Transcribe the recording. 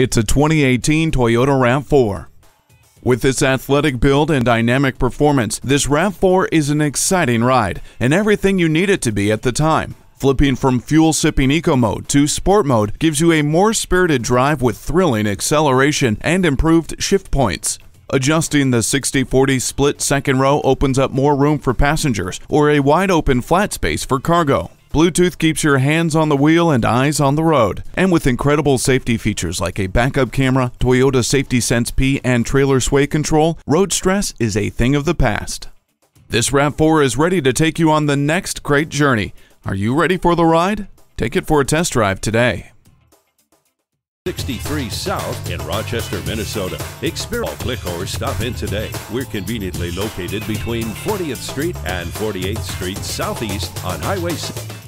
It's a 2018 Toyota RAV4. With its athletic build and dynamic performance, this RAV4 is an exciting ride and everything you need it to be at the time. Flipping from fuel sipping eco mode to sport mode gives you a more spirited drive with thrilling acceleration and improved shift points. Adjusting the 60 40 split second row opens up more room for passengers or a wide open flat space for cargo. Bluetooth keeps your hands on the wheel and eyes on the road. And with incredible safety features like a backup camera, Toyota Safety Sense P, and trailer sway control, road stress is a thing of the past. This RAV4 is ready to take you on the next great journey. Are you ready for the ride? Take it for a test drive today. 63 South in Rochester, Minnesota. Experience click or stop in today. We're conveniently located between 40th Street and 48th Street Southeast on Highway 6.